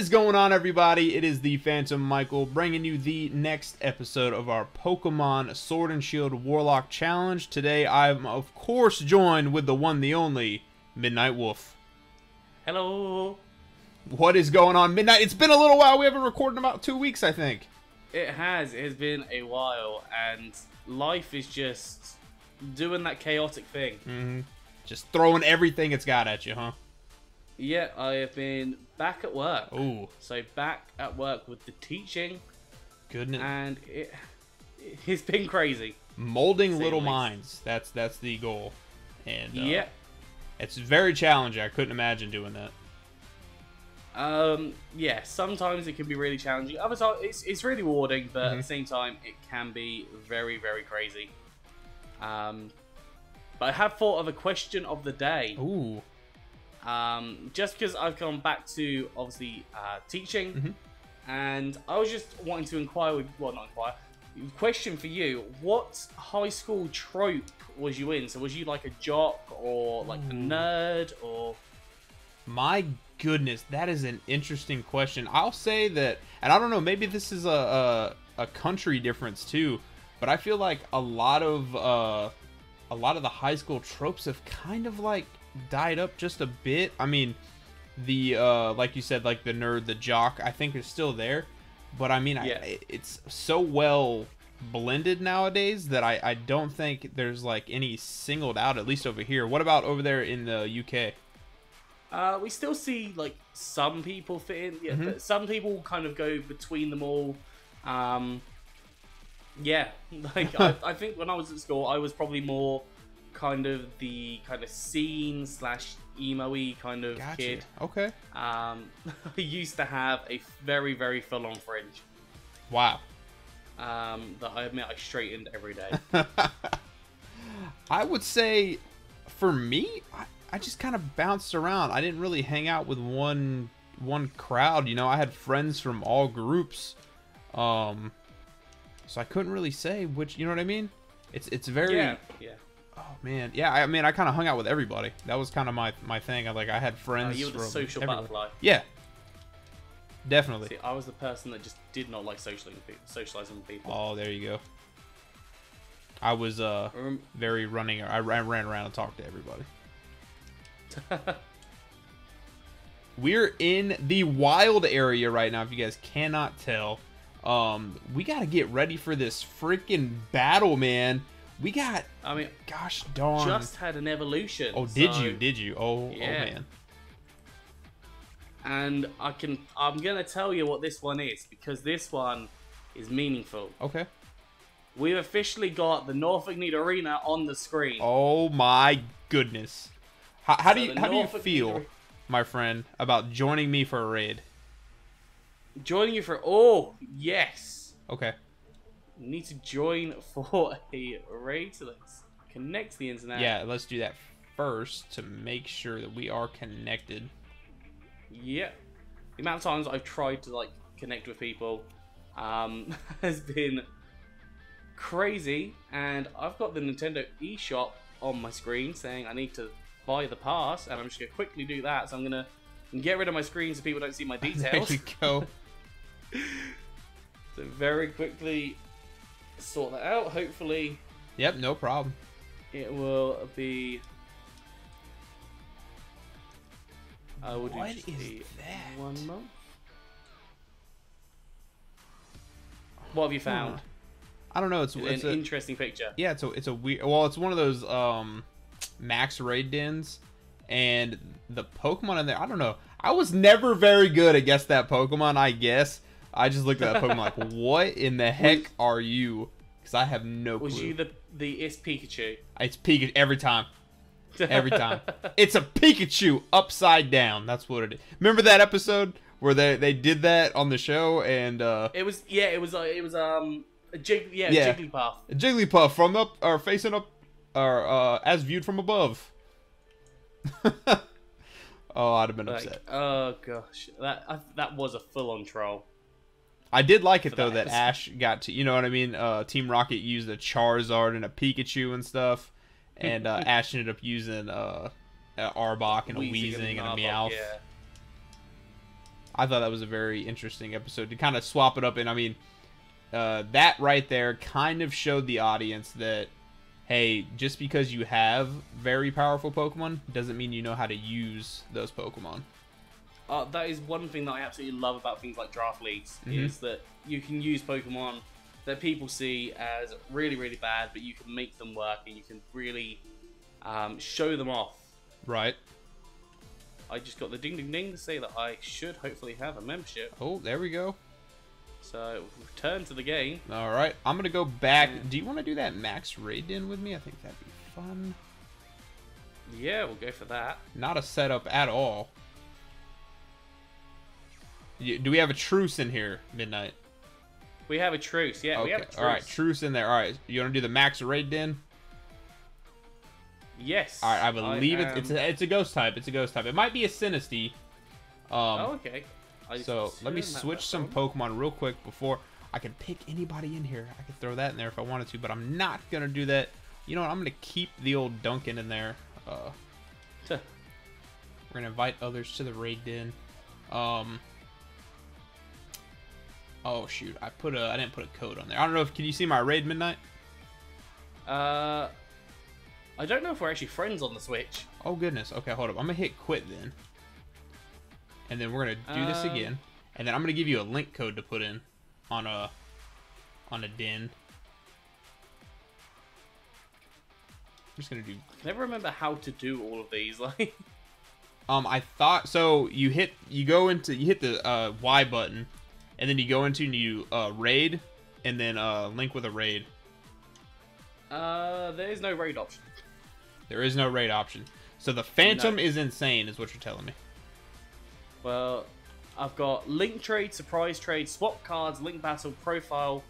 What is going on, everybody? It is the Phantom Michael bringing you the next episode of our Pokemon Sword and Shield Warlocke Challenge. Today, I'm, of course, joined with the one, the only, Midnight Wolf. Hello. What is going on, Midnight? It's been a little while. We haven't recorded in about two weeks, I think. It has. It has been a while, and life is just doing that chaotic thing. Mm-hmm. Just throwing everything it's got at you, huh? Yeah, I have been back at work. Ooh. So back at work with the teaching, Goodness. and it it's been crazy. Molding little least. minds. That's that's the goal. And uh, yeah. it's very challenging. I couldn't imagine doing that. Um. Yeah. Sometimes it can be really challenging. Other times it's it's really rewarding, but at Mhm. the same time it can be very very crazy. Um. But I have thought of a question of the day. Ooh. Um, just because I've gone back to obviously uh, teaching, Mhm. and I was just wanting to inquire with well, not inquire. Question for you: What high school trope was you in? So was you like a jock or like a nerd or? My goodness, that is an interesting question. I'll say that, and I don't know, maybe this is a a, a country difference too, but I feel like a lot of uh, a lot of the high school tropes have kind of like died up just a bit. I mean, the uh, like you said, like the nerd, the jock, I think is still there, but I mean, Yeah. I, it's so well blended nowadays that I, I don't think there's like any singled out at least over here. What about over there in the UK? Uh, we still see like some people fit in. Yeah, Mhm. some people kind of go between them all. Um, yeah, like I, I think when I was at school, I was probably more kind of the kind of scene slash emo-y kind of Gotcha. kid. Okay. Um, I used to have a very very full on fringe. Wow. Um, that I admit I straightened every day. I would say, for me, I, I just kind of bounced around. I didn't really hang out with one one crowd. You know, I had friends from all groups, um, so I couldn't really say which. You know what I mean? It's it's very. yeah, yeah. Oh man, yeah. I mean, I kind of hung out with everybody. That was kind of my my thing. I like I had Uh, friends. you were the social everywhere. butterfly. Yeah. Definitely. See, I was the person that just did not like socializing with people. Socializing with people. Oh, there you go. I was uh Rem- very running. I ran, ran around and talked to everybody. We're in the wild area right now. If you guys cannot tell, um, we got to get ready for this freaking battle, man. We got, I mean, gosh darn. just had an evolution. oh, did so- you? Did you? Oh, oh man. And I can, I'm gonna tell you what this one is because this one is meaningful. Okay. We've officially got the Norfolk Need Arena on the screen. Oh my goodness. How, how do you how do you feel, my friend, about joining me for a raid? Joining you for, oh yes, Okay. Need to join for a raid. So let's connect to the internet. Yeah, let's do that first to make sure that we are connected. Yeah. The amount of times I've tried to like connect with people um, has been crazy, and I've got the Nintendo eShop on my screen saying I need to buy the pass, and I'm just gonna quickly do that. So I'm gonna get rid of my screen so people don't see my details. There you go. so very quickly sort that out. Hopefully Yep, no problem. it will be. I will do What just is that? one month. What have you found? I don't know. It's, It's an a, interesting picture. yeah, it's a it's a weird. Well, it's one of those um max raid dens, and the Pokemon in there. I don't know. I was never very good at guess that Pokemon. I guess I just looked at that Pokemon like, what in the heck are you? Because I have no clue. Was you the the is Pikachu? It's Pikachu every time. Every time. It's a Pikachu upside down. That's what it is. Remember that episode where they, they did that on the show and uh it was yeah. It was uh, it was um a jig yeah, Yeah. Jigglypuff. Jigglypuff from up or facing up or uh as viewed from above. oh, I'd have been Like upset. oh gosh, that I, that was a full on troll. I did like it though that. Ash got to you know what I mean. Uh, Team Rocket used a Charizard and a Pikachu and stuff, and uh, Ash ended up using uh, a Arbok and a Weezing and a Meowth. Yeah. I thought that was a very interesting episode to kind of swap it up. And I mean, uh, that right there kind of showed the audience that, hey, just because you have very powerful Pokemon doesn't mean you know how to use those Pokemon. Uh, that is one thing that I absolutely love about things like draft leagues Mhm. is that you can use Pokemon that people see as really really bad, but you can make them work and you can really um, show them off. Right. I just got the ding ding ding to say that I should hopefully have a membership. Oh, there we go. So return to the game. All right. I'm going to go back. Yeah. Do you want to do that Max Raid Den with me? I think that'd be fun. Yeah, we'll go for that. Not a setup at all. Do we have a truce in here, Midnight? We have a truce. Yeah, we have a truce. All right, truce in there. All right. You want to do the Max Raid Den? Yes. All right, I believe am- it's it's a, it's a ghost type. It's a ghost type. It might be a Sinistea. Um, oh, okay. I so let me switch some. Pokemon real quick before I can pick anybody in here. I could throw that in there if I wanted to, but I'm not gonna do that. You know what? I'm gonna keep the old Duncan in there. Uh, we're gonna invite others to the raid den. Um. Oh shoot! I put a I didn't put a code on there. I don't know if can you see my raid midnight? Uh, I don't know if we're actually friends on the Switch. Oh goodness. Okay, hold up. I'm gonna hit quit then. And then we're gonna do this Um, again. And then I'm gonna give you a link code to put in on a on a den. I'm just gonna do I never remember how to do all of these. Like, um I thought so you hit you go into you hit the uh Y button and then you go into and you uh raid and then uh link with a raid. uh, there is no raid option. There is no raid option. So the phantom is insane is what you're telling me. Well, I've got link trade, surprise trade, swap cards, link battle, profile,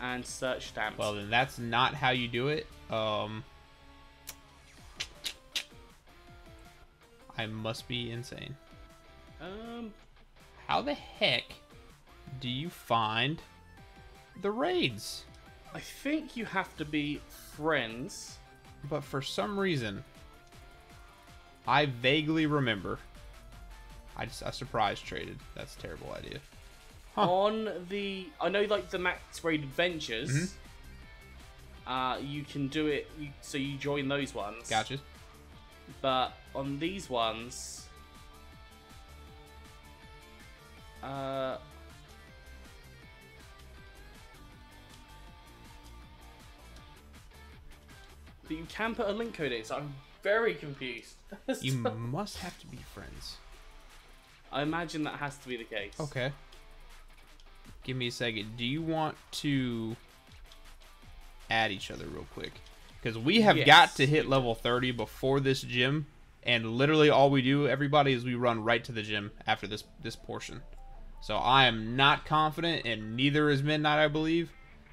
and search stamps. Well, then that's not how you do it. Um, I must be insane. um, How the heck do you find the raids? I think you have to be friends. But for some reason, I vaguely remember. I just I surprise traded. That's a terrible idea. Huh. On the, I know like the Max Raid Adventures. Mhm. Uh, you can do it. You, so you join those ones. Gotcha. But on these ones, uh, but you can put a link code in, so I'm very confused. You must have to be friends. I imagine that has to be the case. Okay. Give me a second. Do you want to add each other real quick? Because we have Yes, got to hit level 30 before this gym, and literally all we do, everybody, is we run right to the gym after this this portion. So I am not confident, and neither is Midnight, I believe.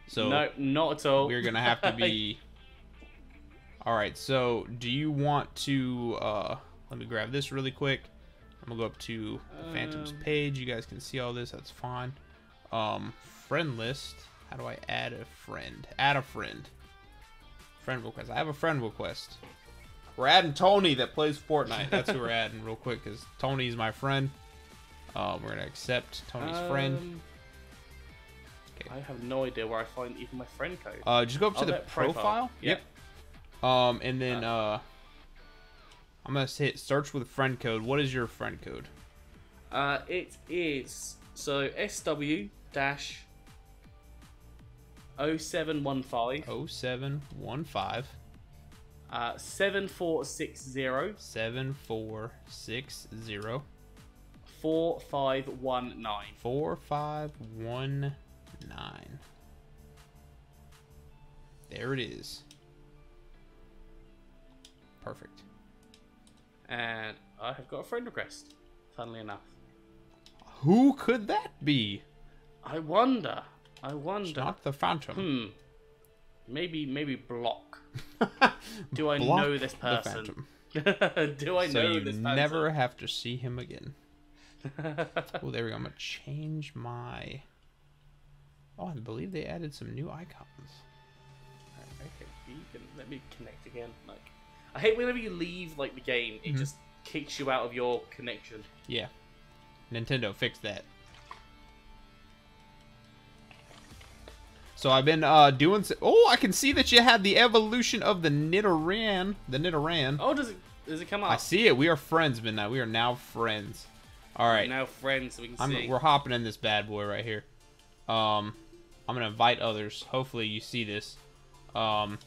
So no, not at all. we're gonna have to be. All right. So do you want to? uh Let me grab this really quick. I'm gonna go up to the Phantom's Um, page. You guys can see all this. That's fine. Um, friend list. How do I add a friend? Add a friend. Friend request. I have a friend request. We're adding Tony that plays Fortnite. That's who we're adding real quick because Tony's my friend. Um, we're gonna accept Tony's friend. Um, Okay. I have no idea where I find even my friend code. Uh, just go up to Oh, the profile. profile. Yep. Um, and then uh, I'm gonna hit search with friend code. What is your friend code? Uh, it is so SW dash 0715 Oh seven one five uh 7460 seven four six zero 4519. four five one nine. There it is. Perfect. And I have got a friend request, funnily enough. Who could that be? I wonder. I It's wonder. not the Phantom. Hmm. Maybe maybe block. Do I Block know this the person? Phantom. Do I so know you this person? never have to see him again. Oh, there we go. I'm gonna change my. Oh, I believe they added some new icons. Okay, you can let me connect again. Like, I hate whenever you leave like the game, it Mhm. just kicks you out of your connection. Yeah. Nintendo, fix that. So I've been uh, doing. s oh, I can see that you had the evolution of the Nidoran. The Nidoran. Oh, does it does it come up? I see it. We are friends, Midnight. We are now friends. All right. Now friends, so we can I'm, see. we're hopping in this bad boy right here. Um, I'm gonna invite others. Hopefully you see this. Um,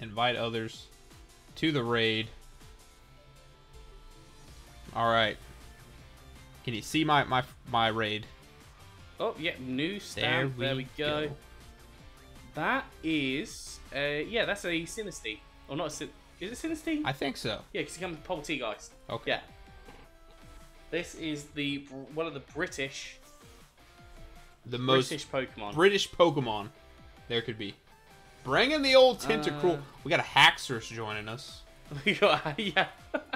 invite others to the raid. All right. Can you see my my my raid? Oh yeah, new stamp. There we, go. That is, uh, yeah, that's a Sinistea. Or not a Is it Sinistea? I think so. Yeah, because it comes with Polteageist. Okay. Yeah. This is the one of the British The most British Pokemon. British Pokemon there could be. Bring in the old Tentacruel. Uh, we got a Haxorus joining us. We got- yeah.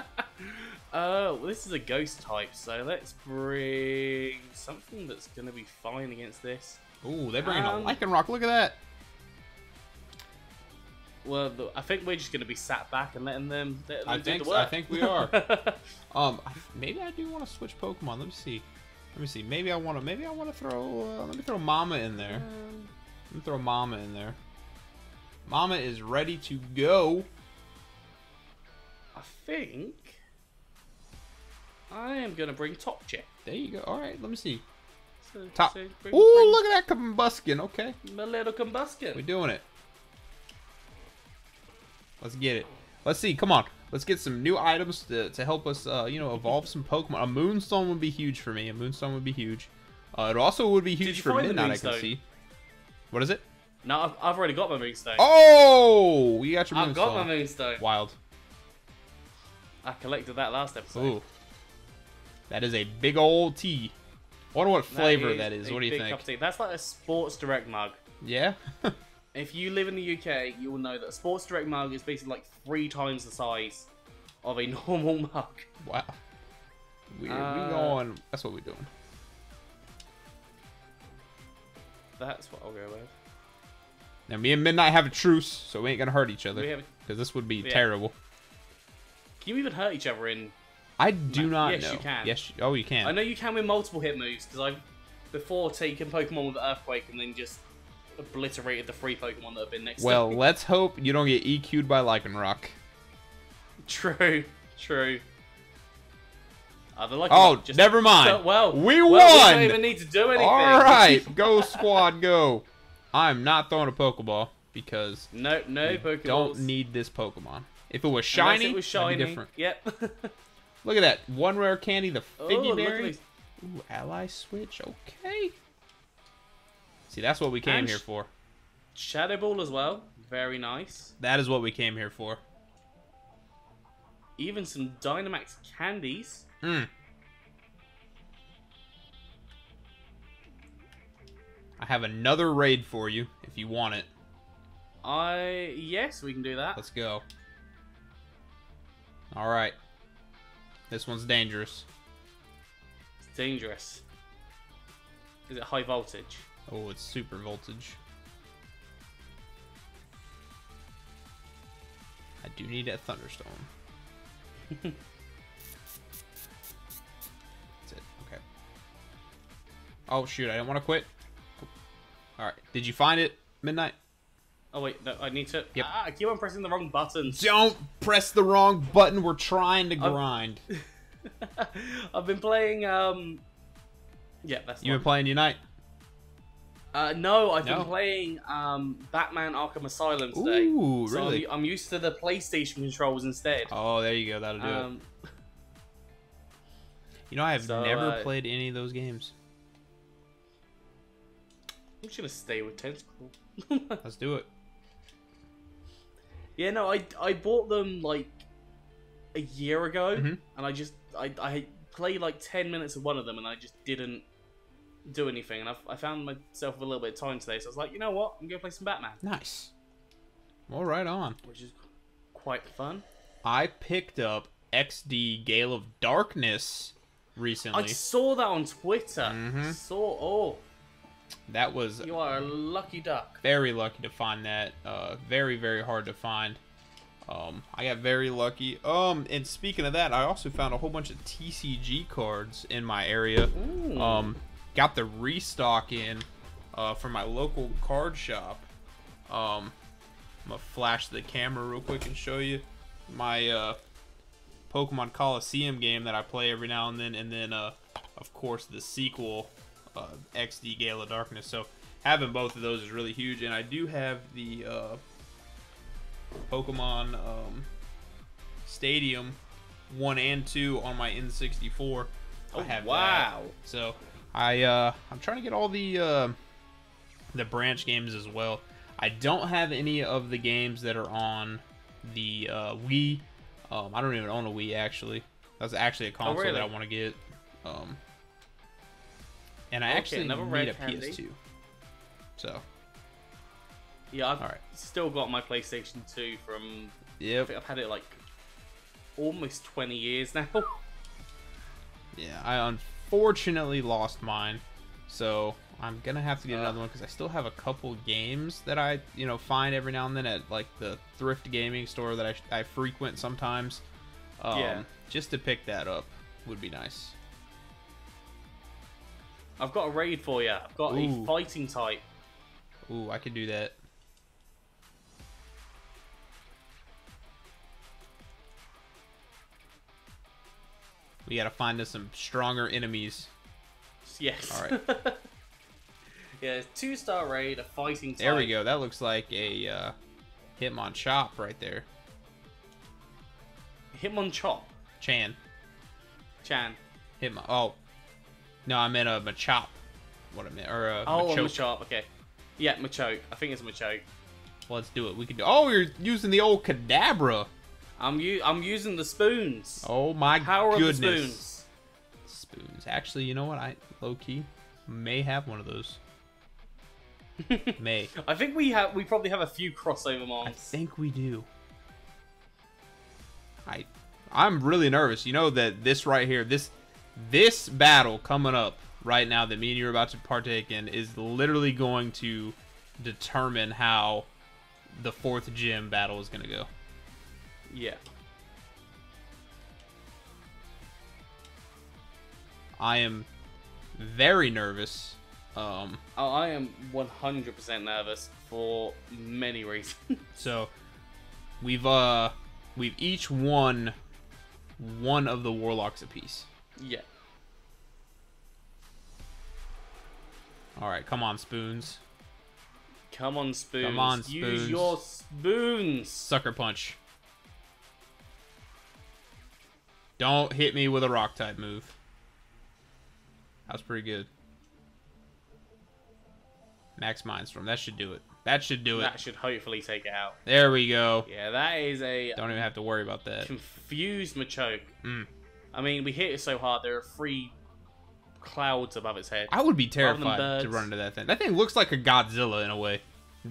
Uh, well, this is a ghost type, so let's bring something that's gonna be fine against this. Ooh, they bring in Um, a Lycanroc. Look at that. Well, I think we're just gonna be sat back and letting them. Let them I do think the so. I think we are. Um, maybe I do want to switch Pokemon. Let me see. Let me see. Maybe I want to. Maybe I want to throw. Uh, let me throw Mama in there. Um, Let me throw Mama in there. Mama is ready to go. I think I am gonna bring Top Check. There you go. All right. Let me see. So, Top. so bring, Ooh, bring look at that combustion. Okay, my little combustion. We're doing it. Let's get it. Let's see. Come on. Let's get some new items to, to help us, uh, you know, evolve some Pokemon. A Moonstone would be huge for me. A Moonstone would be huge. Uh, it also would be huge for Midnight. I can see. What is it? No, I've, I've already got my Moonstone. Oh, you got your I've Moonstone. got my Moonstone. Wild. I collected that last episode. Ooh. That is a big old tea. I wonder what flavor is that is. What do you think? That's like a Sports Direct mug. Yeah? If you live in the UK, you will know that a Sports Direct mug is basically like three times the size of a normal mug. wow. We're, we Uh, going. That's what we're doing. That's what I'll go with. Now, me and Midnight have a truce, so we ain't gonna hurt each other. Because this would be Yeah. terrible. can you even hurt each other in? I do No, not yes, know. you can. Yes. you- Oh, you can. I know you can with multiple hit moves because I've before taken Pokemon with Earthquake and then just obliterated the three Pokemon that have been next Well, let's hope you don't get EQ'd by Lycanroc. True, true. Uh, Oh, just never mind. So, well, We Well, we don't even need to do anything. All right, go squad, go. I'm not throwing a Pokeball because no, no Pokeballs. don't need this Pokemon. If it was Unless shiny, it was shiny. be different. Yep. Look at that. One rare candy, the oh, Figgy these. Ooh, ally switch. Okay. See, that's what we came And here for. Shadow Ball as well. Very nice. That is what we came here for. Even some Dynamax candies. Mm. I have another raid for you if you want it. I yes, we can do that. Let's go. All right. This one's dangerous. It's dangerous. Is it high voltage? Oh, it's super voltage. I do need that thunderstorm. That's it. Okay. Oh shoot! I didn't want to quit. All right. Did you find it, Midnight? Oh wait, no, I need to. Yep. Ah, I keep on pressing the wrong buttons. Don't press the wrong button. We're trying to grind. I've been playing. Um. Yeah, that's. the You been playing Unite? Uh, no, I've No. been playing um Batman Arkham Asylum today. Ooh, So really? I'm, I'm used to the PlayStation controls instead. Oh, there you go. That'll do it. Um, You know, I have so, never uh, played any of those games. I'm just gonna stay with Tentacle. Let's do it. yeah, no, I I bought them like a year ago, Mhm. and I just I I played like ten minutes of one of them, and I just didn't do anything. And I, I found myself with a little bit of time today, so I was like, you know what, I'm gonna play some Batman, Nice. Well, right on. which is quite fun. I picked up XD Gale of Darkness recently. I saw that on Twitter. Mhm. Saw oh, That was you are a lucky duck. very lucky to find that. Uh, very, very hard to find. Um, I got very lucky. Um, and speaking of that, I also found a whole bunch of TCG cards in my area. Ooh. Um, got the restock in uh, from my local card shop. Um, I'm gonna flash the camera real quick and show you my uh, Pokemon Colosseum game that I play every now and then, and then uh, of course the sequel, uh, XD Gale of Darkness. So having both of those is really huge, and I do have the uh, Pokemon um, Stadium one and two on my N64. Oh, I have that. wow. So I uh, I'm trying to get all the uh, the branch games as well. I don't have any of the games that are on the uh, Wii. Um, I don't even own a Wii actually. That's actually a console really? that I want to get. Um, and I Okay, actually never need a candy. PS2. So Yeah, I've Alright. still got my PlayStation 2 from. I think I've had it like almost 20 years now. yeah. I unfortunately lost mine, so I'm gonna have to get Uh. another one because I still have a couple games that I you know find every now and then at like the thrift gaming store that I, I frequent sometimes. Um, Yeah. Just to pick that up would be nice. I've got a raid for you. I've got Ooh. a fighting type. Ooh, I can do that. We gotta find us some stronger enemies. Yes. All right. yeah, two star raid, a fighting type. There we go. That looks like a uh, Hitmonchop right there. Hitmonchop. Chan. Chan. Hitmon. Oh. No, I meant a Machop. What I meant. Or a Oh, Machoke. Machop. Okay. Yeah, Machoke. I think it's Machoke. Let's do it. We can do. Oh, you're using the old Kadabra. I'm u- I'm using the spoons. Oh my Power goodness. of the spoons. Spoons. Actually, you know what? I low key may have one of those. may. I think we have we probably have a few crossover I think we do. I I'm really nervous. You know that this right here, this this battle coming up right now that me and you are about to partake in is literally going to determine how the fourth gym battle is going to go. Yeah. I am very nervous. Um, Oh, I am 100% nervous for many reasons. so we've uh we've each won one of the Warlockes apiece. Yeah. All right, come on, spoons. Come on, spoons. Come on, spoons. Use your spoons. Sucker punch. Don't hit me with a rock type move. That was pretty good. Max Mindstorm. That should do it. That should do it. That should hopefully take it out. There we go. Yeah, that is a Don't even have to worry about that. confused Machoke. Mm. I mean, we hit it so hard, there are three clouds above its head. I would be terrified to run into that thing. That thing looks like a Godzilla in a way.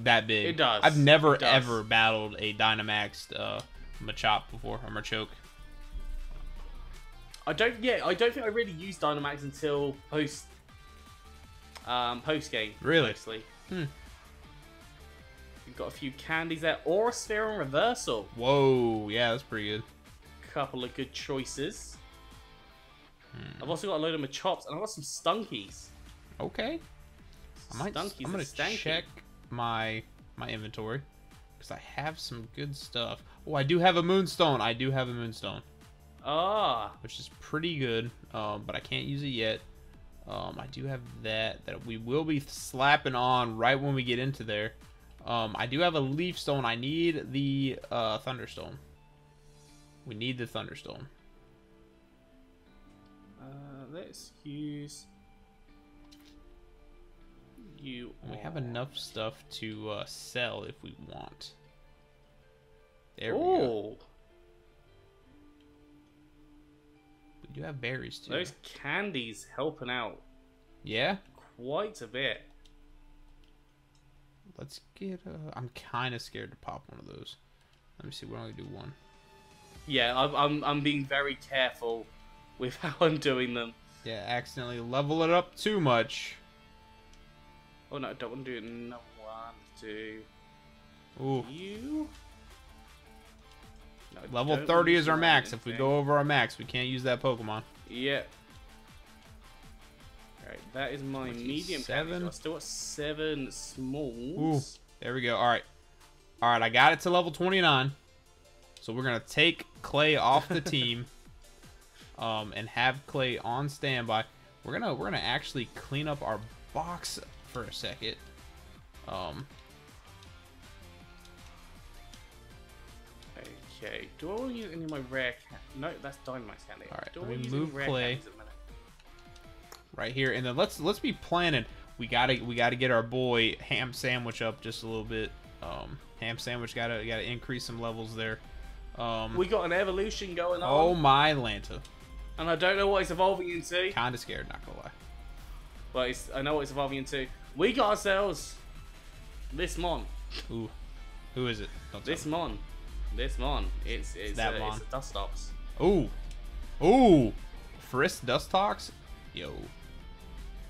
That big. It does. I've never does. ever battled a Dynamaxed uh, Machop before, or Machoke. I don't. Yeah, I don't think I really used Dynamax until post. Um, post game. Really? Mostly. Hmm. We've got a few candies there. Aura Sphere and Reversal. Whoa, yeah, that's pretty good. Couple of good choices. Hmm. I've also got a load of Machops and I've got some Stunkies. Okay. I might. Stunkies I'm gonna and stanky. check my my inventory because I have some good stuff. Oh, I do have a Moonstone. I do have a Moonstone, Ah, which is pretty good. Um, but I can't use it yet. Um, I do have that that we will be slapping on right when we get into there. Um, I do have a Leaf Stone. I need the uh, Thunderstone. We need the Thunderstone. Let's use you. We have enough stuff to uh, sell if we want. There we go. Oh, We do have berries too. those candies helping out Yeah. quite a bit. Let's get. Uh, I'm kind of scared to pop one of those. Let me see. We're only do one. Yeah, I'm, I'm, I'm being very careful with how I'm doing them. Yeah, accidentally level it up too much. Oh no, I don't want to do it. No one, two, Ooh. you. No, Level 30 is our max. lightning If we go over our max, we can't use that Pokemon. Yeah. Alright, that is my medium seven? still got seven smalls. Ooh. There we go. All right. All right, I got it to level 29. So we're going to take Clay off the team um, and have Clay on standby. We're going to we're going to actually clean up our box for a second. Um, Okay. Do I want to use any of my rare ca- No, that's Dynamax candy. Alright, Do I wanna me use any move rare Clay. candies at the minute? right here and then let's let's be planning. We got to we got to get our boy Ham Sandwich up just a little bit. Um, Ham Sandwich got to got to increase some levels there. Um, We got an evolution going on. oh my Lanta. And I don't know what it's evolving into. Kind of scared, not to lie. But it's, I know what it's evolving into. We got ourselves this Mon. Ooh. Who is it? Don't This me. Mon. This Mon. It's it's That uh, a, Mon. it's a Dustox. Ooh. Ooh. Frisk Dustox? Yo.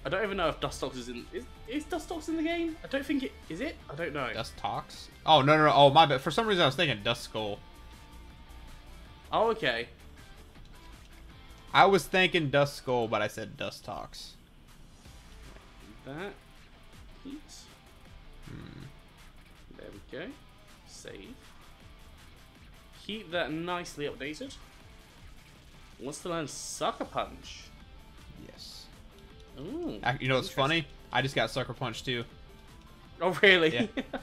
I don't even know if Dustox is in. Is, is Dustox in the game? I don't think it is. It? I don't know. Dustox? Oh, no, no, no. Oh, my bad. For some reason, I was thinking Duskull. Oh, okay. I was thinking Duskull, but I said Dust Talks. That. Heat. Hmm. There we go. Save. Keep that nicely updated. Wants to learn Sucker Punch. Yes. Ooh. Ac- You know what's funny? I just got Sucker Punch, too. Oh, really? Yeah.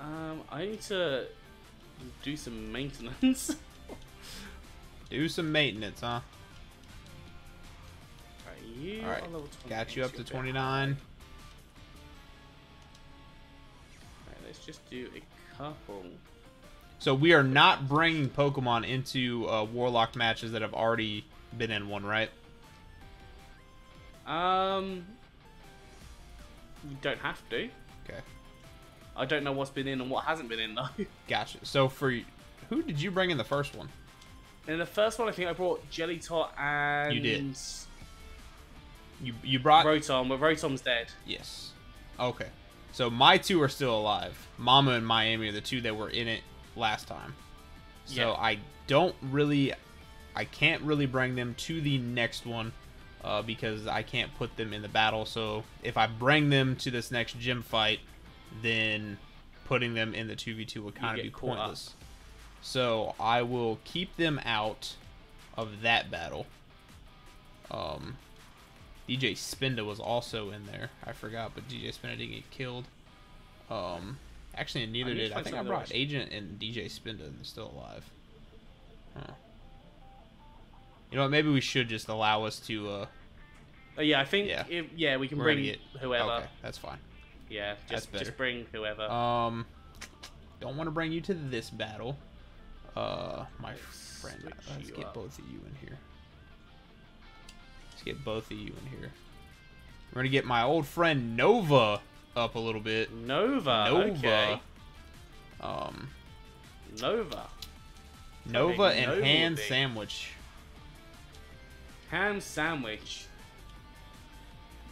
um, I need to do some maintenance. Do some maintenance, huh? Alright, Got you up to you're a bit 29. high. Alright, let's just do a couple. So we are not bringing Pokemon into uh, Warlocke matches that have already been in one, right? Um, you don't have to. Okay. I don't know what's been in and what hasn't been in though. Gotcha. So for who did you bring in the first one? In the first one, I think I brought Jelly Tot and You did. You you brought Rotom, but Rotom's dead. yes. Okay. So my two are still alive. Mama and Miami are the two that were in it last time. So Yeah. I don't really, I can't really bring them to the next one uh, because I can't put them in the battle. So if I bring them to this next gym fight, then putting them in the two v two would kind of be pointless. up. So I will keep them out of that battle. Um, DJ Spinda was also in there. I forgot, but DJ Spinda didn't get killed. Um, actually, neither I did. I think I brought. Agent and DJ Spinda, and they're still alive. Huh. You know what? Maybe we should just allow us to. Uh, Uh, yeah, I think Yeah. if, yeah we can We're bring get- whoever. okay, that's fine. Yeah, just just bring whoever. Um, don't want to bring you to this battle. Uh, my friend, let's get both of you in here. Let's get both of you in here. We're gonna get my old friend Nova up a little bit. Nova. Nova. Okay. Um, Nova. Nova and Nova hand would be- sandwich. Ham sandwich.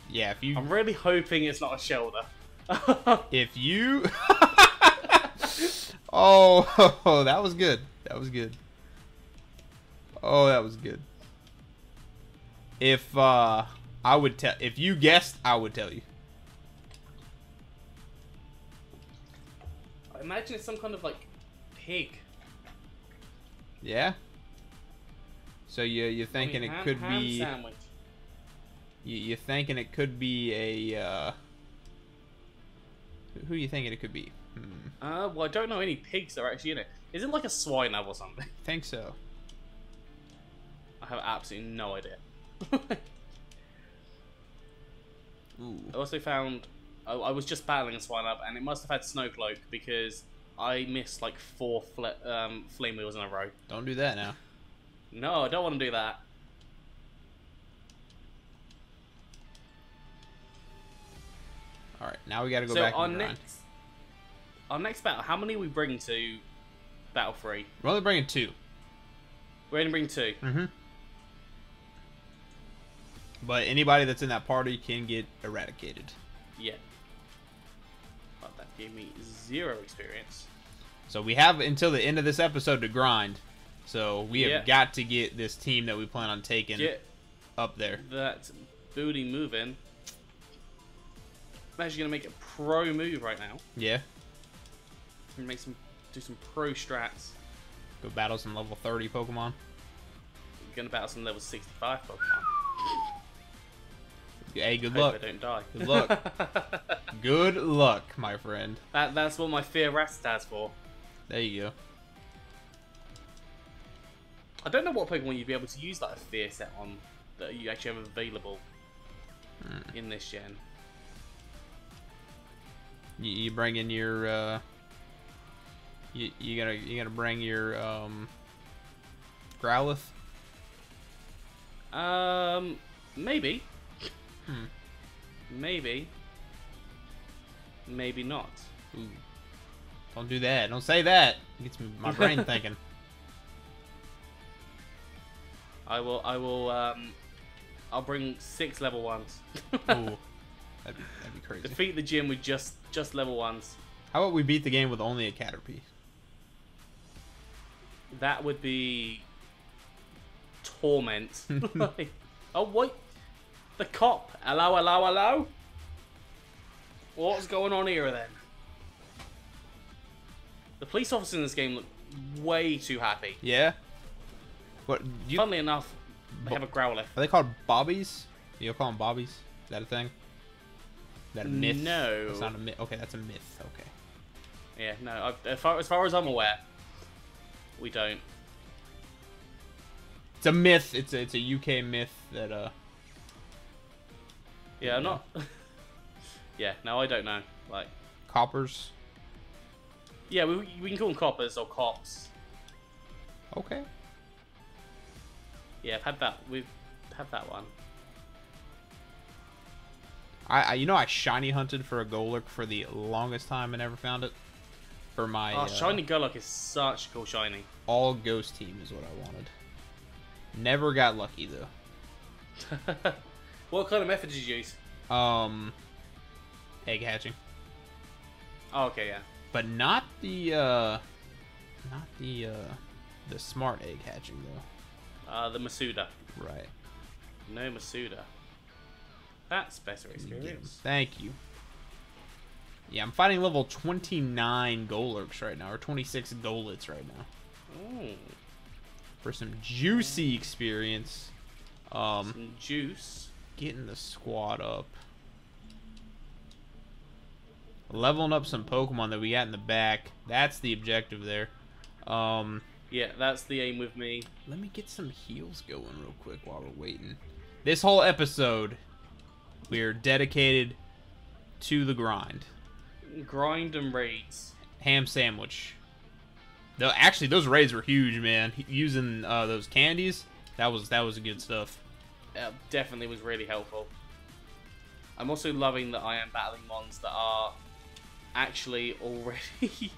Yeah, if you I'm really hoping it's not a shoulder. if you oh, that was good. That was good. Oh that was good. If uh i would tell if you guessed i would tell you. I imagine it's some kind of like pig. yeah. So you you're I thinking mean, it could ham be sandwich. you, you're thinking it could be a uh who- who you thinking it could be hmm Uh, well, I don't know any pigs that are actually in it. Is it like a swine or something? I think so I have absolutely no idea. Ooh. I also found I, I was just battling a swine up, and it must have had snow cloak because I missed like four fle- um, flame wheels in a row. don't do that now No, I don't want to do that. all right now we got to go so back our and grind. next, our next battle, how many we bring to battle three? we're only bringing two We're gonna bring two. Mm-hmm. But anybody that's in that party can get eradicated. Yeah. But that gave me zero experience. So we have until the end of this episode to grind. So we have Yeah. got to get this team that we plan on taking Get up there. that booty moving. I'm actually gonna make a pro move right now. Yeah. And make some do some pro strats. Go battle some level 30 Pokemon. We're gonna battle some level 65 Pokemon. Hey, good Hope luck. they don't die. Good luck. Good luck, my friend. that, that's what my fear rat stands for. There you go. I don't know what Pokemon you'd be able to use like a fear set on that you actually have available Hmm. in this gen. You, you bring in your uh you, you gotta you gotta bring your um Growlithe. Um, maybe. Hmm. Maybe. Maybe not. Ooh. Don't do that. Don't say that. It gets me, my brain thinking. I will. I will. Um, I'll bring six level ones. Ooh. That'd be, that'd be crazy. Defeat the gym with just just level ones. How about we beat the game with only a Caterpie? That would be torment. Like, oh wait, the cop. Hello, hello, hello. What's going on here then? The police officers in this game look way too happy. Yeah. What you Funnily enough, they have a Growlithe. Are they called bobbies? You call them bobbies? Is that a thing? Is that a myth? No. That's not a myth. Okay, that's a myth. Okay. Yeah, no. I, as, far, as far as I'm aware, we don't. It's a myth. It's a, it's a UK myth that uh Yeah, I'm not. yeah, no, I don't know. Like, coppers. yeah, we, we can call them coppers or cops. Okay. Yeah, I've had that. We've had that one. I, I you know I shiny hunted for a Golurk for the longest time and never found it. For my Oh, uh, shiny is such a cool shiny. all ghost team is what I wanted. Never got lucky though. what kind of method did you use? Um, egg hatching, Oh, okay, yeah. but not the uh, not the uh, the smart egg hatching though. Uh, the Masuda. Right. No Masuda. That's better experience. Thank you. Yeah, I'm fighting level 29 Golurks right now, or 26 Goletts right now. Ooh, For some juicy experience. Um, some juice. getting the squad up. Leveling up some Pokemon that we got in the back. That's the objective there. Um, Yeah, that's the aim with me. let me get some heals going real quick while we're waiting. This whole episode, we're dedicated to the grind. Grind and raids. Ham sandwich. Though actually, those raids were huge, man. Using uh, those candies, that was that was a good stuff. definitely was really helpful. I'm also loving that I am battling mons that are actually already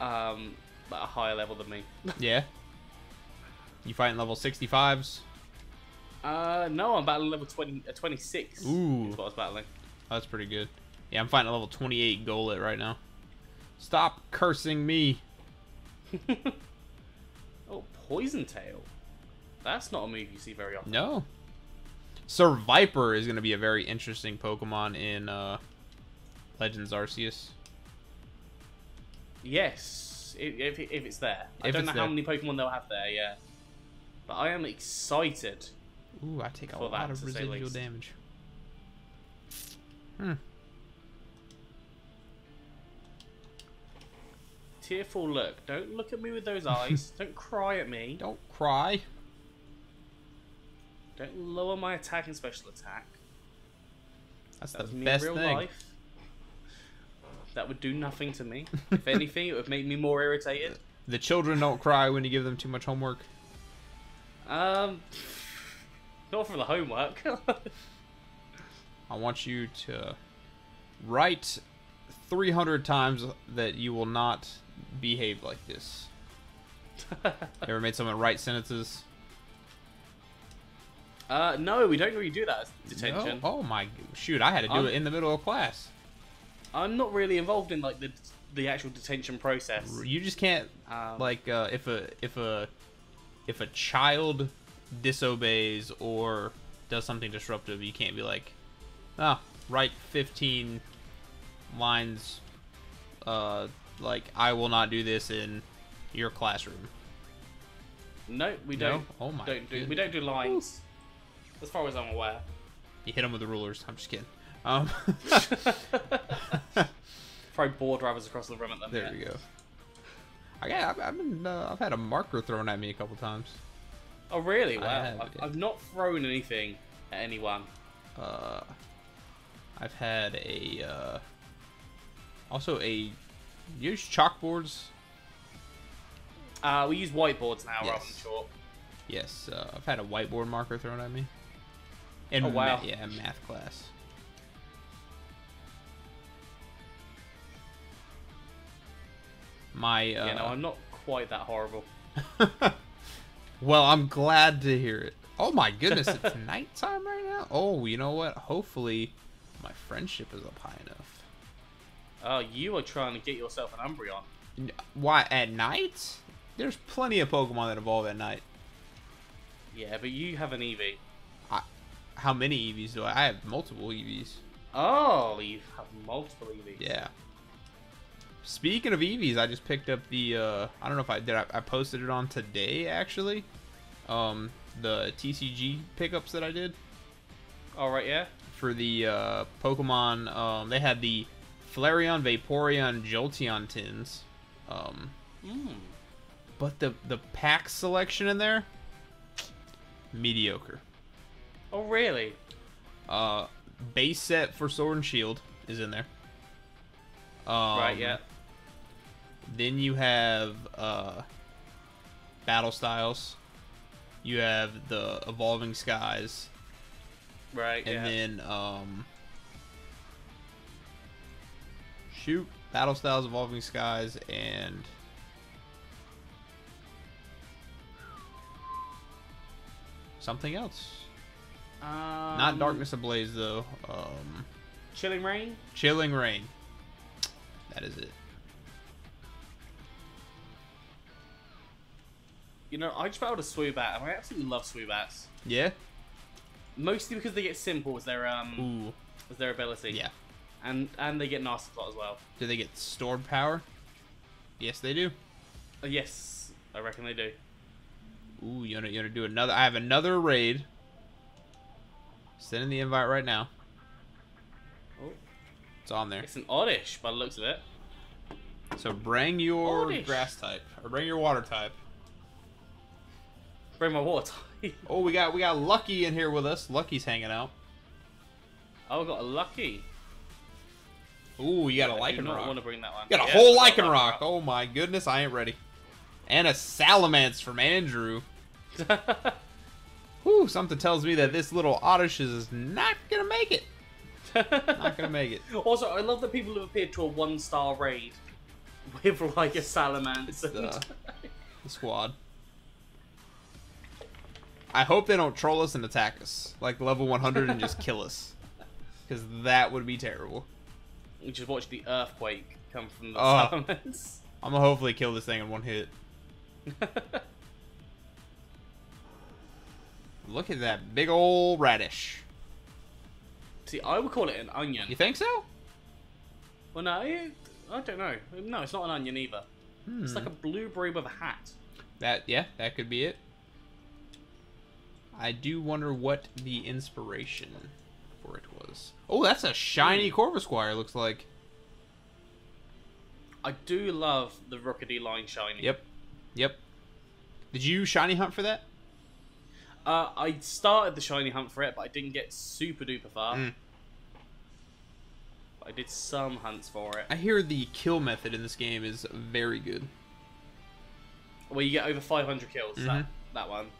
um, at a higher level than me. Yeah. You fighting level 65s? Uh, no, I'm battling level 20, uh, 26. Ooh. is what I was battling. That's pretty good. Yeah, I'm fighting a level 28 Golett right now. Stop cursing me. oh, Poison Tail. That's not a move you see very often. No. Seviper is going to be a very interesting Pokemon in uh, Legends Arceus. Yes, if, if, if it's there. I don't know it's how many Pokemon they'll have there, yeah. But I am excited. Ooh, I take a lot of residual damage. Hmm. Tearful look. Don't look at me with those eyes. don't cry at me. Don't cry. Don't lower my attack and special attack. That's That's the best thing. life. That would do nothing to me. if anything, it would make me more irritated. The children don't cry when you give them too much homework. Um, not for the homework. I want you to write 300 times that you will not behave like this. Ever made someone write sentences? uh, no, we don't really do that as detention. No? Oh my shoot! I had to do Um, it in the middle of class. I'm not really involved in like the the actual detention process. You just can't Um, like uh, if a if a if a child disobeys or does something disruptive, you can't be like, ah, write 15 lines, uh, like I will not do this in your classroom. no, we No? don't. Oh my don't do we don't do lines, as far as I'm aware. You hit them with the rulers. I'm just kidding. Um, Throw board rubbers across the room at them. there yeah. we go. I got, I've, I've been, uh, I've had a marker thrown at me a couple times. Oh really? I Wow. have, I've, yeah. I've not thrown anything at anyone. Uh, I've had a, uh, also a, you use chalkboards? Uh, we use whiteboards now rather than Yes. chalk. Yes, uh, I've had a whiteboard marker thrown at me. In Oh, wow. ma- yeah, math class. My uh, yeah, no, I'm not quite that horrible. well, I'm glad to hear it. Oh my goodness, it's nighttime right now. Oh, you know what? Hopefully, my friendship is up high enough. Oh, you are trying to get yourself an Umbreon. Why at night? There's plenty of Pokemon that evolve at night. Yeah, but you have an Eevee. How many EVs do I? I have multiple EVs. Oh, you have multiple Eevees. Yeah. Speaking of EVs, I just picked up the. Uh, I don't know if I did. I, I posted it on today actually. Um, the TCG pickups that I did All right, yeah. for the uh, Pokemon. Um, they had the Flareon, Vaporeon, Jolteon tins. Um, Mm. but the the pack selection in there, mediocre. Oh, really? Uh, base set for Sword and Shield is in there. Um, right, yeah. Then you have uh, battle styles. You have the evolving skies, Right, and yeah. then um, battle styles, evolving skies, and something else. um, Not darkness ablaze though. Um, Chilling Reign? chilling reign. That is it. You know, I just battled a Swoobat, and I absolutely love Swoobats. Yeah. Mostly because they get simple as their um Ooh. as their ability. Yeah. And and they get nasty plot as well. Do they get stored power? Yes, they do. Uh, yes, I reckon they do. Ooh, you wanna you wanna do another? I have another raid. Sending the invite right now. Oh, It's on there. it's an oddish by the looks of it. So bring your Oddish. grass type or bring your water type. Bring my water. Type. Oh, we got we got Lucky in here with us. Lucky's hanging out. oh, I got a lucky. Ooh, you got a I do licen not want to bring that one. You got a Yeah, whole I got Lycanroc. Oh my goodness, I ain't ready. And a salamence from Andrew. Whew, something tells me that this little oddish is not gonna make it. Not gonna make it. also, I love that people have appeared to a one-star raid with like a salamence. It's, and- uh, The squad. I hope they don't troll us and attack us like level 100 and just kill us, because that would be terrible. We just watch the earthquake come from the Oh. salamence. I'm gonna hopefully kill this thing in one hit. Look at that big old radish. See, I would call it an onion. You think so? Well, no, it, I don't know. No, it's not an onion either. It's Hmm. like a blueberry with a hat. That yeah, that could be it. I do wonder what the inspiration for it was. Oh, that's a shiny Corvus Corvisquire. Looks like. I do love the Rookidee line shiny. Yep, yep. Did you shiny hunt for that? Uh, I started the shiny hunt for it, but I didn't get super duper far. Mm. But I did some hunts for it. I hear the kill method in this game is very good. Where you get over 500 kills. That, Mhm. that one.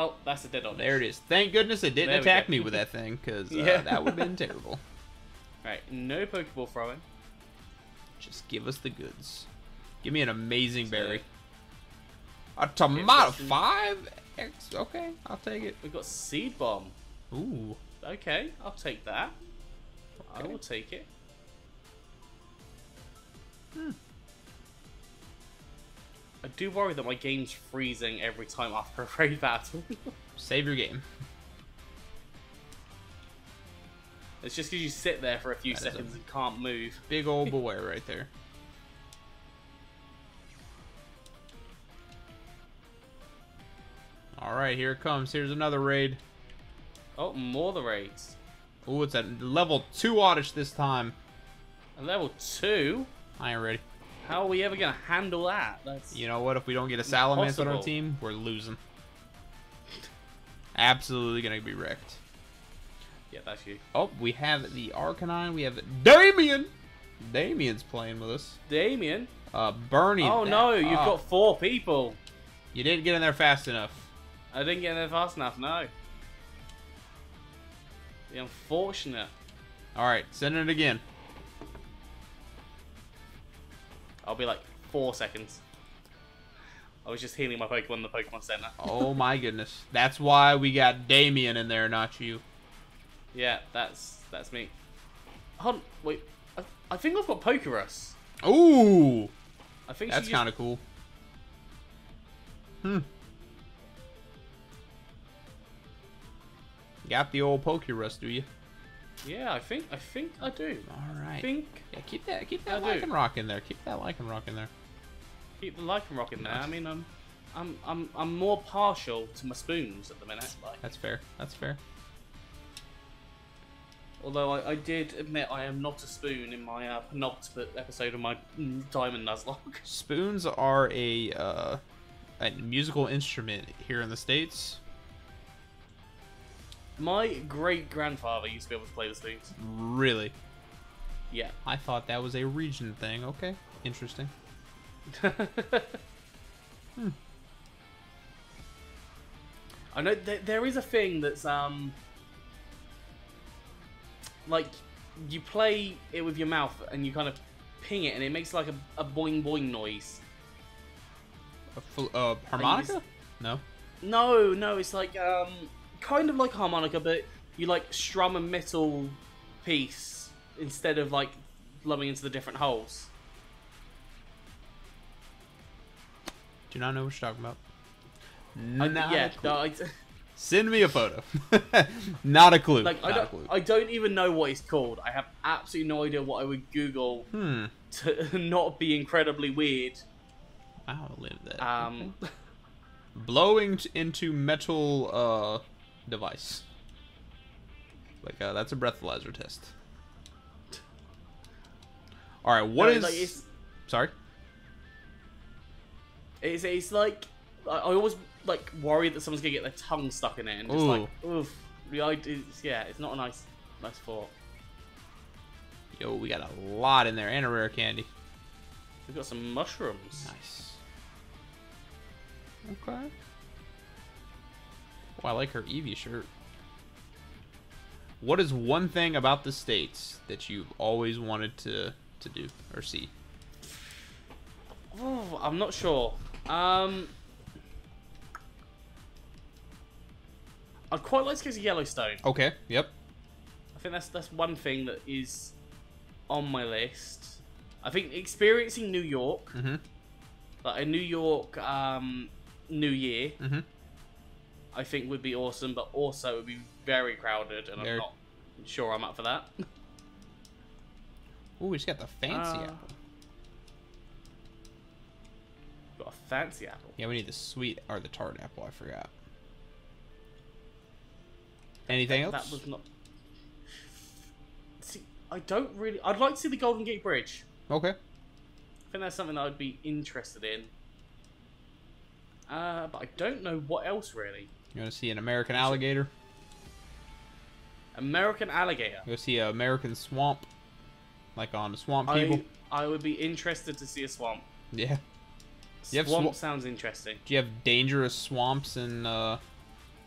Oh, that's a dead on There it is. Thank goodness it didn't There attack me with that thing, because uh, Yeah. that would have been terrible. Right, no Pokeball throwing. Just give us the goods. Give me an amazing berry. A tomato five X. Okay, I'll take it. We've got Seed Bomb. Ooh, Okay, I'll take that. I will take it. I do worry that my game's freezing every time after a raid battle. Save your game. it's just because you sit there for a few That is a- seconds and can't move. Big old boy right there. All right, here it comes. Here's another raid. Oh, more the raids. Oh, it's at level two oddish this time. And level two? I ain't ready. How are we ever gonna handle that? That's You know what? If we don't get a Salamence on our team, we're losing. Absolutely gonna be wrecked. yeah, that's you. Oh, we have the Arcanine. We have Damien. Damien's playing with us. Damien. Uh, Bernie. Oh no, you've got four people. You didn't get in there fast enough. I didn't get in there fast enough. No. The unfortunate. All right, send it again. I'll be like four seconds. I was just healing my Pokemon in the Pokemon Center. Oh my goodness. That's why we got Damien in there, not you. Yeah, that's that's me. Hold on, wait. I, I think I've got Pokerus. Ooh, I think that's kind of cool. Hmm. Got the old Pokerus, do you? Yeah, I think I think I do. All right. I think Yeah, keep that keep that I do. Rock in there. Keep that Lycanroc in there. keep the Lycanroc in there. I mean, I'm I'm I'm I'm more partial to my spoons at the minute. Like, That's fair. That's fair. although I, I did admit I am not a spoon in my uh, penultimate episode of my mm, Diamond Nuzlocke. Spoons are a uh, a musical instrument here in the states. My great grandfather used to be able to play the spoons. Really, Yeah. I thought that was a region thing. Okay, interesting. I know th- there is a thing that's um like you play it with your mouth and you kind of ping it and it makes like a, a boing boing noise. A uh, harmonica? No. No, no, it's like um kind of like harmonica, but you like strum a metal piece instead of like blowing into the different holes. Do not know what you're talking about. I- Not yeah, a clue. no, I, Send me a photo. not a clue. like I Not a don't, clue. I don't even know what it's called. I have absolutely no idea what I would Google Hmm. to not be incredibly weird. I'll live that. Um, Blowing into metal uh device. Like uh, that's a breathalyzer test. All right, what no, is? like it's, Sorry. it's it's like I, always like worry that someone's gonna get their tongue stuck in it and just like oof. The idea, it's, yeah, it's not a nice nice thought. Yo, we got a lot in there and a rare candy. We've got some mushrooms. Nice. Okay. Oh, I like her Eevee shirt. What is one thing about the states that you've always wanted to to do or see? Oh, I'm not sure. Um, I'd quite like to go to Yellowstone. Okay. Yep. I think that's that's one thing that is on my list. I think experiencing New York, Mm-hmm. like a New York um, New Year, Mm-hmm. I think would be awesome, but also it would be very crowded, and I'm not sure I'm up for that. Ooh, we just got the fancy Uh, apple. got a fancy apple. Yeah, we need the sweet or the tart apple. I forgot. Anything else? That was not. See, I don't really. I'd like to see the Golden Gate Bridge. Okay. I think that's something that I'd be interested in. Uh, but I don't know what else really. You want to see an American alligator? American alligator. You want to see an American swamp? Like on the swamp I, people? I would be interested to see a swamp. Yeah. You Swamp swa- sounds interesting. Do you have dangerous swamps in uh,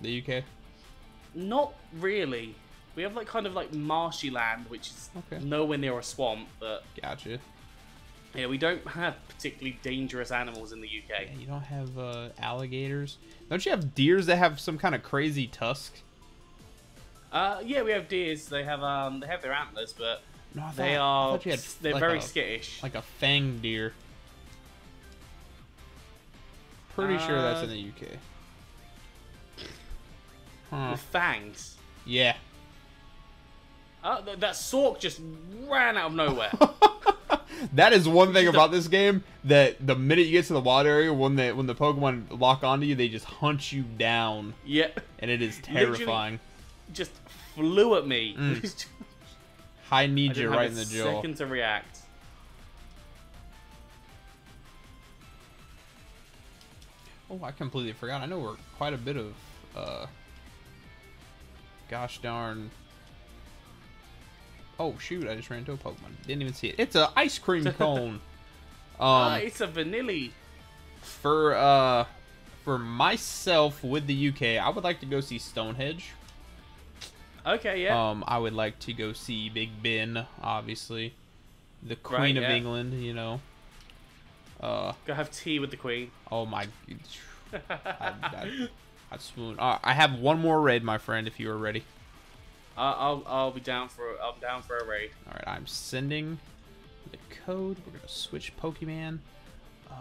the UK? Not really. We have like kind of like marshy land, which is Okay. nowhere near a swamp. But Gotcha. yeah, we don't have particularly dangerous animals in the UK. Yeah, you don't have uh, alligators. Don't you have deers that have some kind of crazy tusk? Uh, yeah, we have deers. They have um, they have their antlers, but No, thought, They are. had They're like very a, skittish. like a fang deer. Pretty sure that's in Uh, the UK. Huh. with fangs. Yeah. Uh, th- that Sork just ran out of nowhere. that is one thing about this game that the minute you get to the water area, when the when the Pokemon lock onto you, they just hunt you down, yeah, and it is Literally- terrifying. just flew at me. Mm. I I need you didn't right in the jaw. second to react. Oh, I completely forgot. I know we're quite a bit of, uh, gosh darn. Oh shoot! I just ran into a Pokemon. Didn't even see it. It's an ice cream cone. Ah, um, it's a vanilla. for uh, for myself with the UK, I would like to go see Stonehenge. Okay, yeah. Um, I would like to go see Big Ben, obviously, the Queen Right, of yeah. England. You know. Uh, Go have tea with the queen. oh my. I'd, I'd, I'd swoon. Uh, I have one more raid, my friend. If you are ready. I- I'll I'll be down for I'm down for a raid. All right, I'm sending the code. We're gonna switch Pokemon. Uh,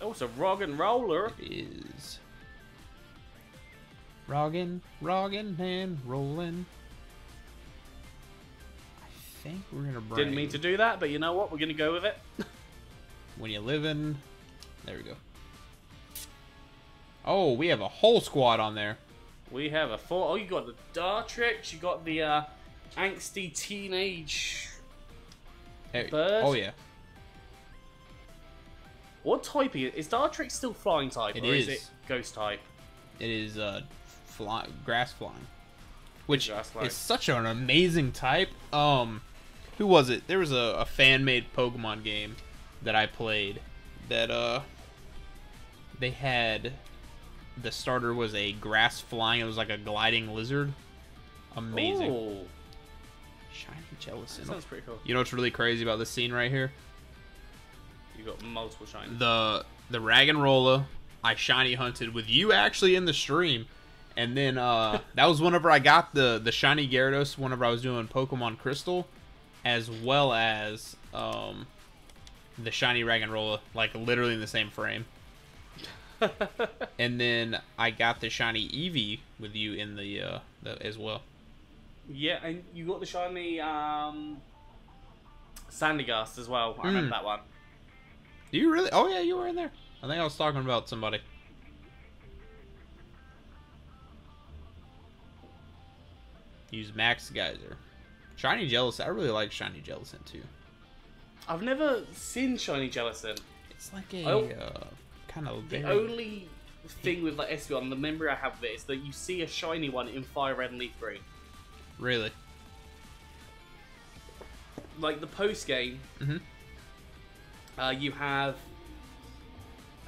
Oh, it's a rock and roller. it is rockin', rockin' and rollin'. I think we're gonna bring. Didn't mean to do that, but you know what? We're gonna go with it. When you live in, there we go. Oh, we have a whole squad on there. We have a full. Oh, you got the Dartrix. You got the uh, angsty teenage. Hey, Bird? Oh yeah, What type is is Dartrix still flying type, It or is. is. it ghost type? it is uh, fly, grass flying, which Grass flying. is such an amazing type. Um, who was it? There was a, a fan made Pokemon game that I played that uh, they had the starter was a grass flying. It was like a gliding lizard. Amazing. Ooh, Shiny Jellicent. that sounds pretty cool. You know what's really crazy about this scene right here? You got multiple shiny. the the Roggenrola I shiny hunted with you actually in the stream, and then uh that was whenever I got the the shiny Gyarados whenever I was doing Pokemon Crystal, as well as um the shiny Roggenrola like literally in the same frame. and then I got the shiny Eevee with you in the uh the, as well. Yeah, and you got the shiny um, Sandygast as well. I remember Mm. that one. Do you really? Oh yeah, you were in there. I think I was talking about somebody. Use Max Geyser. Shiny Jellicent. I really like Shiny Jellicent too. I've never seen shiny Jellicent. It's like a uh, kind of The very... only thing with like Espeon, the memory I have of it is that you see a shiny one in Fire Red and Leaf Green. really. Like the post game, Mhm. uh, you have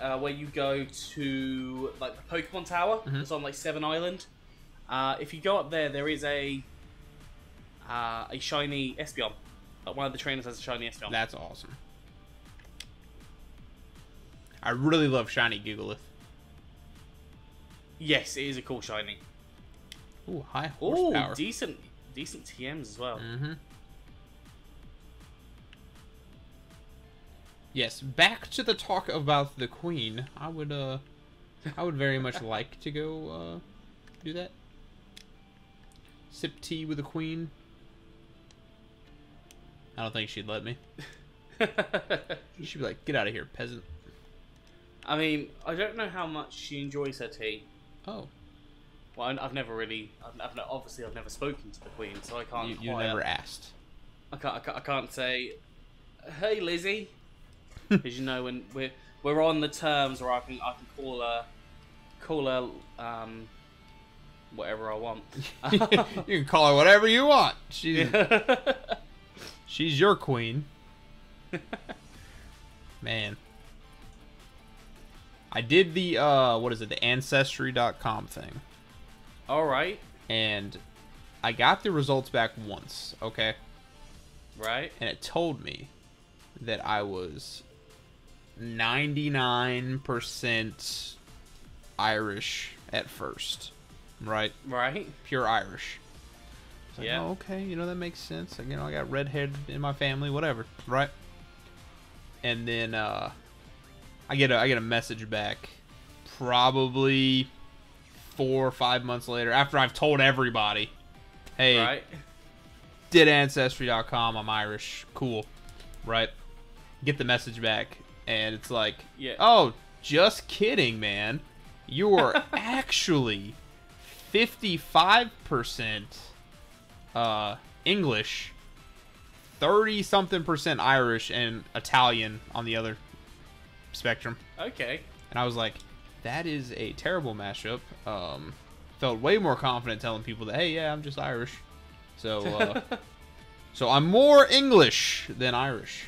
uh, where you go to like the Pokemon Tower. Mhm. It's on like Seven Island. Uh, if you go up there, there is a uh, a shiny Espeon. Like one of the trainers has a shiny Espeon. That's awesome. I really love Shiny Gigalith. Yes, it is a cool shiny. Ooh, high Oh, horsepower. decent, decent TMs as well. Mm-hmm. Yes, back to the talk about the queen. I would uh I would very much like to go uh do that. Sip tea with the queen. I don't think she'd let me. She'd be like, "Get out of here, peasant." I mean, I don't know how much she enjoys her tea. Oh, Well, I've never really, I've, I've, obviously, I've never spoken to the Queen, so I can't. you, you quite- never asked. I can't, I can't, I can't say, "Hey, Lizzie," because you know when we're we're on the terms where I can I can call her, call her, um, whatever I want. you can call her whatever you want. She's she's your queen. Man. I did the uh what is it, the ancestry.com thing. All right, And I got the results back once, okay? right. And it told me that I was 99% Irish at first, right? Right. Pure Irish. Like, Yeah. oh, okay, you know that makes sense. Like, you know, I got redhead in my family, whatever, right? And then uh, I get a I get a message back, probably four or five months later, after I've told everybody, hey, Right? did ancestry.com, I'm Irish, cool, right? Get the message back, and it's like, Yeah. oh, just kidding, man. You're actually 55% uh, English, 30 something percent Irish, and Italian on the other spectrum. Okay. And I was like, that is a terrible mashup. Um, felt way more confident telling people that, hey, yeah, I'm just Irish. So, uh, so I'm more English than Irish.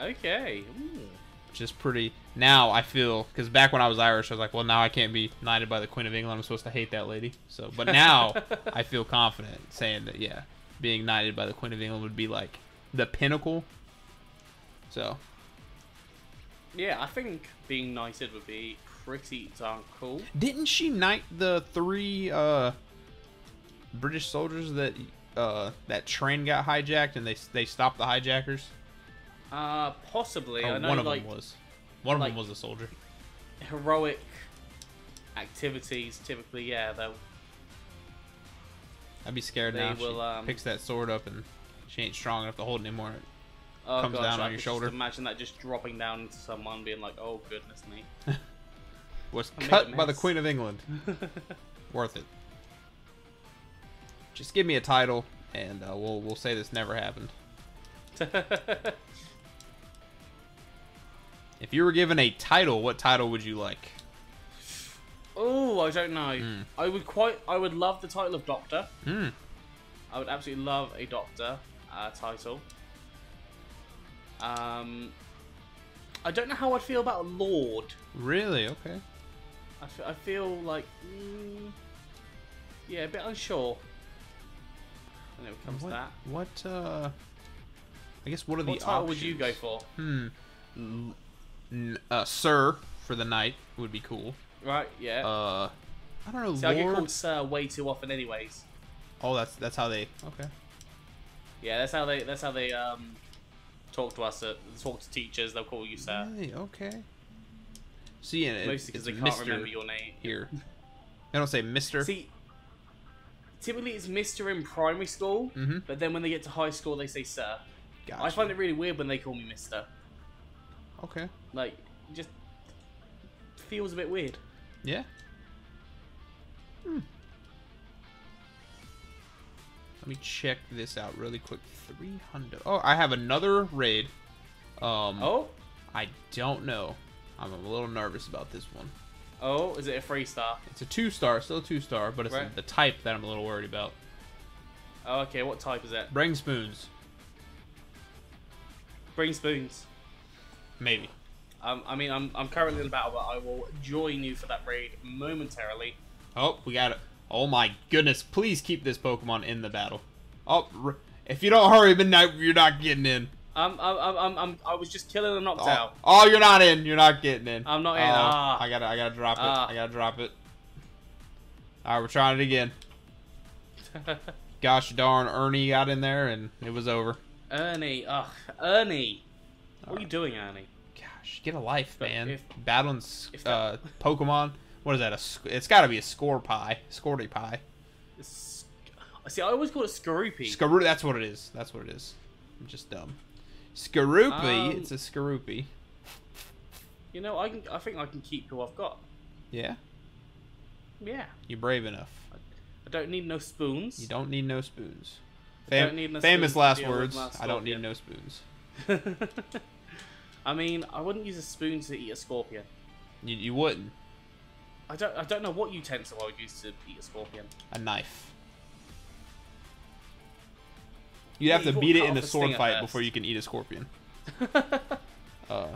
Okay. Ooh. which is pretty. Now I feel because back when I was Irish, I was like, well, now I can't be knighted by the Queen of England. I'm supposed to hate that lady. So, but now I feel confident saying that, yeah, being knighted by the Queen of England would be like the pinnacle. So, Yeah, I think being knighted would be pretty darn cool. didn't she knight the three uh, British soldiers that uh, that train got hijacked and they they stopped the hijackers? Uh, possibly. I know, one of like, them was. One of them was a soldier. heroic activities typically, yeah, they'll I'd be scared They now. will, she um, picks that sword up and she ain't strong enough to hold anymore. Oh comes gosh, down I on your shoulder. Just imagine that just dropping down into someone, being like, "Oh goodness me." was I cut by the. Queen of England. Worth it. Just give me a title, and uh, we'll we'll say this never happened. If you were given a title, what title would you like? oh, I don't know. Hmm. I would quite. I would love the title of Doctor. Hmm. I would absolutely love a Doctor uh, title. Um, I don't know how I'd feel about a Lord. Really? Okay. I I feel like, mm, yeah, a bit unsure. When it comes what? to that, What? Uh. I guess what are what the title would you go for? Hmm. N- uh, Sir for the knight would be cool. Right? Yeah. Uh. I don't know. See, I get Lord. called Sir way too often, anyways. Oh, that's that's how they. Okay. Yeah, that's how they. That's how they um talk to us. Uh, talk to teachers. They'll call you Sir. Hey, okay. See, and Mostly because it's they can't Mr. remember your name. here. They don't say Mister. See, typically it's Mister in primary school, Mhm. but then when they get to high school, they say Sir. Gotcha. I find it really weird when they call me Mister. Okay. Like, it just feels a bit weird. Yeah. Hmm. Let me check this out really quick. 300. Oh, I have another raid. Um, Oh, I don't know. I'm a little nervous about this one. oh, is it a three star? It's a two star, still a two star, but it's Right. the type that I'm a little worried about. Oh, okay. What type is that? Bring spoons, Bring spoons. maybe. Um, I mean, I'm, I'm currently in the battle, but I will join you for that raid momentarily. Oh, we got it. Oh my goodness! Please keep this Pokemon in the battle. Oh, if you don't hurry, midnight, you're not getting in. I'm, I'm, I'm, I'm, I was just killing a Oh, out. oh, you're not in. You're not getting in. I'm not in. Ah. I gotta, I gotta drop it. Ah. I gotta drop it. All right, we're trying it again. Gosh darn, Ernie got in there and it was over. Ernie, ugh, Ernie. What are you doing, Ernie? Gosh, get a life, But man. if- Battling uh, Pokemon. What is that? A it's got to be a score pie, scorty pie. It's- See, I always call it Skorupi. Skaroo. That's what it is. That's what it is. I'm just dumb. Skaroopy. Um, it's a Skaroopy. you know, I can. I think I can keep who I've got. Yeah, Yeah, you're brave enough. I don't need no spoons. You don't need no spoons. I Fam- need no famous last words. my I don't need no spoons. I mean, I wouldn't use a spoon to eat a scorpion. You, you wouldn't. I don't. I don't know what utensil I would use to eat a scorpion. A knife. You'd have you to beat it in a the sword fight first. before you can eat a scorpion. Uh,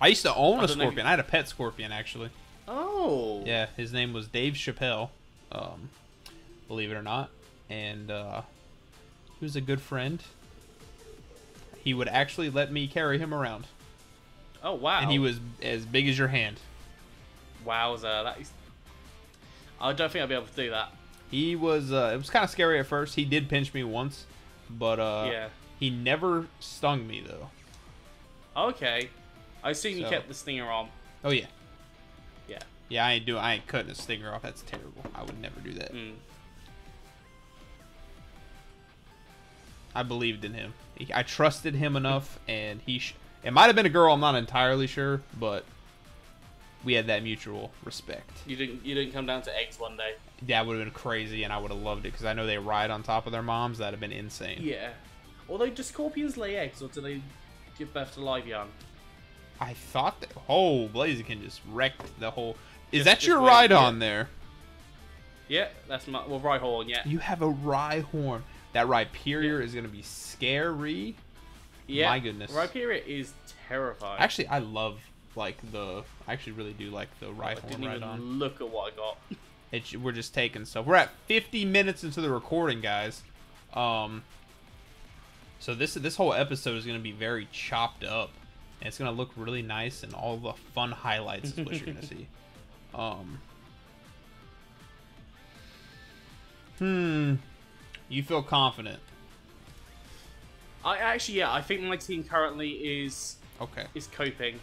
I used to own I a don't know if scorpion. I had a pet scorpion actually. oh. Yeah, his name was Dave Chappelle. Um, believe it or not, and uh, he was a good friend. He would actually let me carry him around, Oh wow. and he was as big as your hand. Wowza, that is. I don't think I'll be able to do that. He was. Uh, it was kind of scary at first. He did pinch me once, but uh, yeah. he never stung me though. Okay. I assume you kept the stinger on. Oh yeah, Yeah. yeah. I ain't do. I ain't cutting a stinger off. That's terrible. I would never do that. Mm. I believed in him. I trusted him enough, and he. Sh- it might have been a girl. I'm not entirely sure, but we had that mutual respect. You didn't. You didn't come down to eggs one day. That would have been crazy, and I would have loved it because I know they ride on top of their moms. That'd have been insane. Yeah. Although, do scorpions lay eggs, or do they give birth to live young? I thought that. Oh, Blaziken just wrecked the whole. Is Just- that your ride yeah. on there? Yeah, that's my well, Rhyhorn. Yeah. You have a Rhyhorn. That Rhyperior is gonna be scary. Yeah. My goodness. Rhyperior is terrifying. Actually, I love like the. I actually really do like the I didn't ride even on. look at what I got. It's, we're just taking stuff. We're at 50 minutes into the recording, guys. Um. So this this whole episode is gonna be very chopped up, and it's gonna look really nice, and all the fun highlights is what you're gonna see. Um. Hmm. You feel confident? I actually, yeah, I think my team currently is Okay. is coping.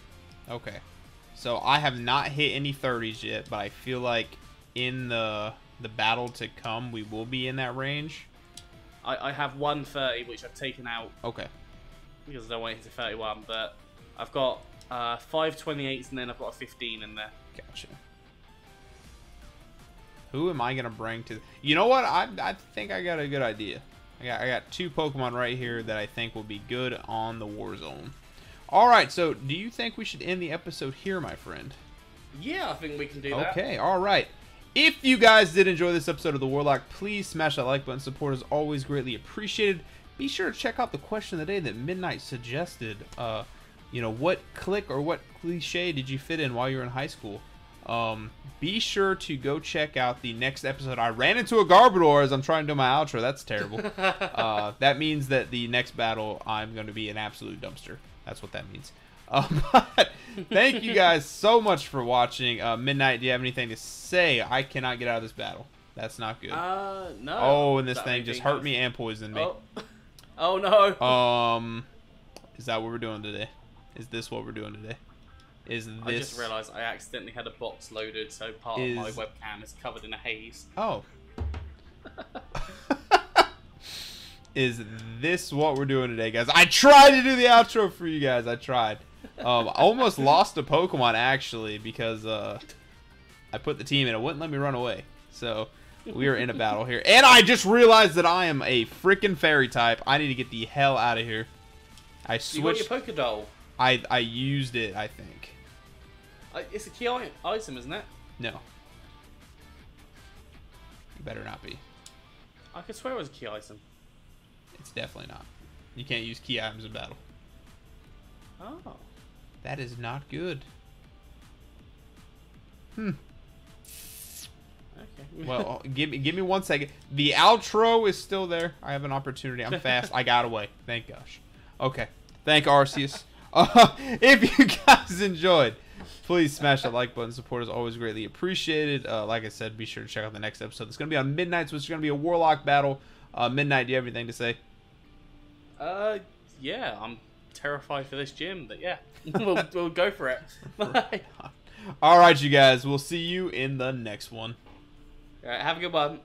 Okay. So I have not hit any 30s yet, but I feel like in the the battle to come, we will be in that range. I, I have 130, which I've taken out Okay. because I don't want to 31, but I've got uh, five 28s and then I've got a 15 in there. Gotcha. Who am I gonna bring to? You know what? I I think I got a good idea. I got I got two Pokemon right here that I think will be good on the Warzone. All right. So, do you think we should end the episode here, my friend? Yeah, I think we can do that. Okay, all right. If you guys did enjoy this episode of The Warlocke, please smash that like button. Support is always greatly appreciated. Be sure to check out the question of the day that Midnight suggested. Uh, you know, what click or what cliche did you fit in while you were in high school? Um, be sure to go check out the next episode. I ran into a Garbodor as I'm trying to do my outro. That's terrible. uh, that means that the next battle I'm going to be an absolute dumpster. That's what that means. Um, but thank you guys so much for watching. Uh, Midnight, do you have anything to say? I cannot get out of this battle. That's not good. Uh, no. oh, and this That thing just hurt nice. me and poisoned me. Oh. oh no. Um, is that what we're doing today? Is this what we're doing today? Is this? I just realised I accidentally had a box loaded, so part of my webcam is covered in a haze. Oh. Is this what we're doing today, guys? I tried to do the outro for you guys. I tried. Um, I almost lost a Pokemon actually because uh, I put the team in. It wouldn't let me run away. So we are in a battle here, and I just realized that I am a freaking fairy type. I need to get the hell out of here. I switched. You got your Pokedoll. I I used it. I think. Uh, It's a key item, isn't it? No. You better not be. I could swear it was a key item. It's definitely not. You can't use key items in battle. Oh. That is not good. Hmm. Okay. Well, give me give me one second. The outro is still there. I have an opportunity. I'm fast. I got away. Thank gosh. Okay. Thank Arceus. Uh, if you guys enjoyed, please smash that like button. Support is always greatly appreciated. Uh, like I said, be sure to check out the next episode. It's going to be on Midnight, so it's going to be a Warlocke battle. Uh, Midnight, do you have anything to say? Uh, yeah, I'm terrified for this gym, but yeah, we'll, we'll go for it. Bye. All right, you guys. We'll see you in the next one. All right, have a good one.